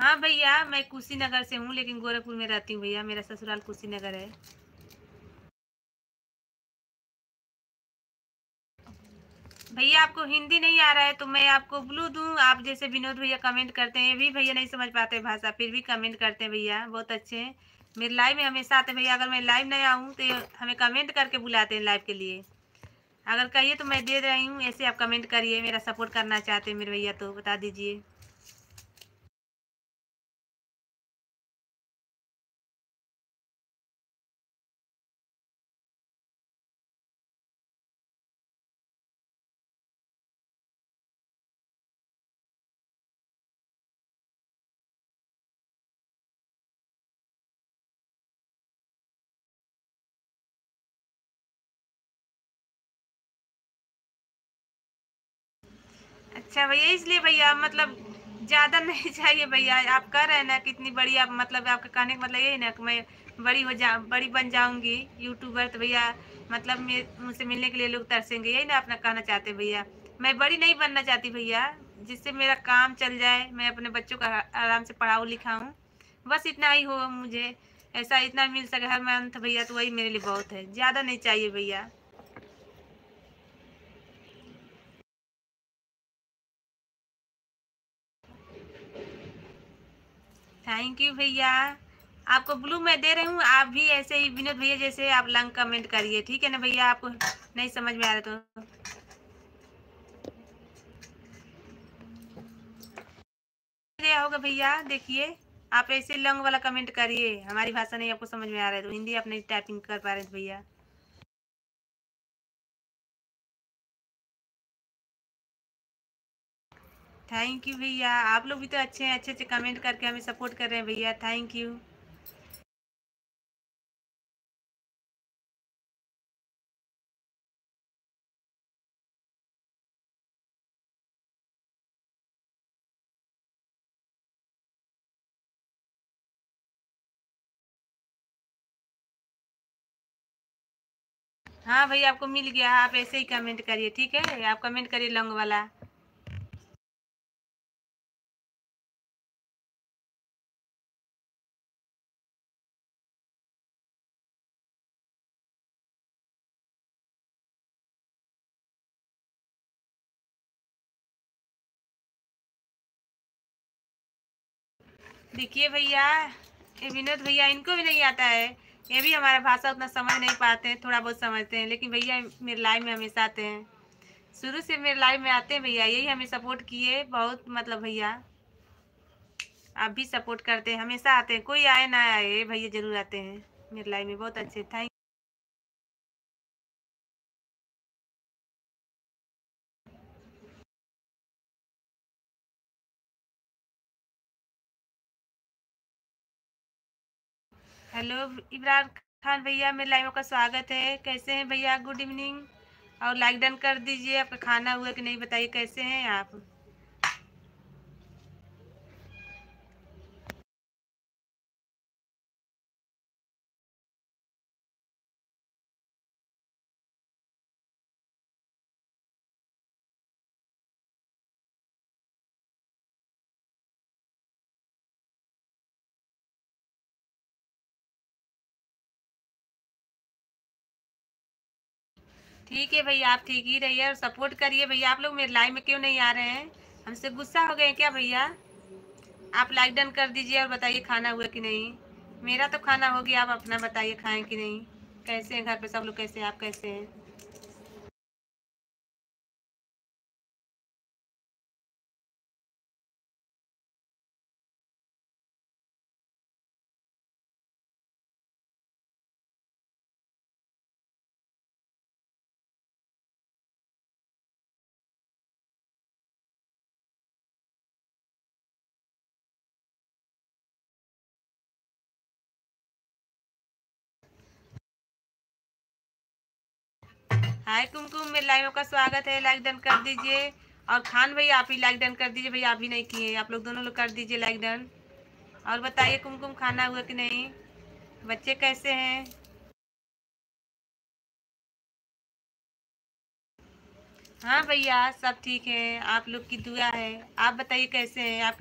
हाँ भैया, मैं कुशीनगर से हूँ, लेकिन गोरखपुर में रहती हूँ भैया। मेरा ससुराल कुशीनगर है। भैया, आपको हिंदी नहीं आ रहा है तो मैं आपको ब्लू दूँ। आप जैसे विनोद भैया कमेंट करते हैं, ये भी भैया नहीं समझ पाते भाषा, फिर भी कमेंट करते हैं भैया। बहुत अच्छे हैं। मेरे लाइव में हमेशा आते हैं भैया, अगर मैं लाइव नहीं आऊँ तो हमें कमेंट करके बुलाते हैं लाइव के लिए। अगर कहिए तो मैं दे रही हूँ, ऐसे आप कमेंट करिए, मेरा सपोर्ट करना चाहते हैं मेरे भैया तो बता दीजिए। अच्छा भैया, इसलिए भैया मतलब ज़्यादा नहीं चाहिए भैया। आप कह रहे हैं ना कितनी बड़ी, आप मतलब आपका कहने का मतलब यही ना कि मैं बड़ी हो जा, बड़ी बन जाऊँगी यूट्यूबर तो भैया मतलब मुझसे मिलने के लिए लोग तरसेंगे। यही ना अपना कहना चाहते भैया। मैं बड़ी नहीं बनना चाहती भैया। जिससे मेरा काम चल जाए, मैं अपने बच्चों का आराम से पढ़ाऊँ, लिखाऊँ, बस इतना ही हो मुझे। ऐसा इतना मिल सके हर मंथ, भैया तो वही मेरे लिए बहुत है। ज़्यादा नहीं चाहिए भैया। थैंक यू भैया। आपको ब्लू मैं दे रही हूँ। आप भी ऐसे ही विनोद भैया जैसे आप लंग कमेंट करिए, ठीक है ना भैया? आपको नहीं समझ में आ रहा तो। गया होगा भैया? देखिए, आप ऐसे लंग वाला कमेंट करिए। हमारी भाषा नहीं आपको समझ में आ रहा है तो हिंदी आप नहीं टाइपिंग कर पा रहे थे भैया। थैंक यू भैया। आप लोग भी तो अच्छे हैं अच्छे अच्छे कमेंट करके हमें सपोर्ट कर रहे हैं भैया। थैंक यू हाँ भैया, आपको मिल गया। आप ऐसे ही कमेंट करिए, ठीक है? आप कमेंट करिए लंग वाला। देखिए भैया, ये विनोद भैया, इनको भी नहीं आता है। ये भी हमारा भाषा उतना समझ नहीं पाते हैं, थोड़ा बहुत समझते हैं, लेकिन भैया, मेरे लाइव में हमेशा आते हैं। शुरू से मेरे लाइव में आते हैं भैया, यही हमें सपोर्ट किए बहुत मतलब भैया। आप भी सपोर्ट करते हैं, हमेशा आते हैं, कोई आए ना आए भैया ज़रूर आते हैं, मेरे लाइव में बहुत अच्छे थैंक हेलो इमरान खान भैया, मेरे लाइव का स्वागत है। कैसे हैं भैया? Good evening. और लाइक डन कर दीजिए, आपका खाना हुआ कि नहीं बताइए, कैसे हैं आप? ठीक है भैया, आप ठीक ही रहिए और सपोर्ट करिए भैया। आप लोग मेरे लाइव में क्यों नहीं आ रहे हैं? हमसे गुस्सा हो गए क्या भैया? आप लाइक डन कर दीजिए और बताइए खाना हुआ कि नहीं। मेरा तो खाना हो गया, आप अपना बताइए खाएँ कि नहीं? कैसे हैं घर पे सब लोग? कैसे हैं? आप कैसे हैं? हाय कुमकुम, मेरे लाइव का स्वागत है। लाइक डन कर दीजिए। और खान भाई आप ही लाइक डन कर दीजिए। भैया, आप भी नहीं किए। आप लोग दोनों लोग कर दीजिए लाइक डन। और बताइए कुमकुम, खाना हुआ कि नहीं? बच्चे कैसे हैं? हाँ भैया, सब ठीक है। आप लोग की दुआ है। आप बताइए कैसे हैं? आपकी